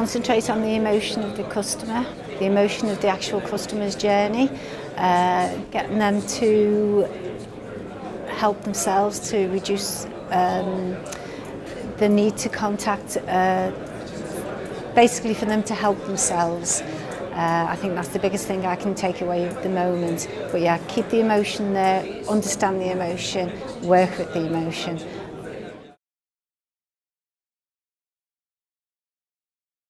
concentrate on the emotion of the customer, the emotion of the actual customer's journey, uh, getting them to help themselves to reduce um, the need to contact, uh, basically for them to help themselves. Uh, I think that's the biggest thing I can take away at the moment. But yeah, keep the emotion there, understand the emotion, work with the emotion.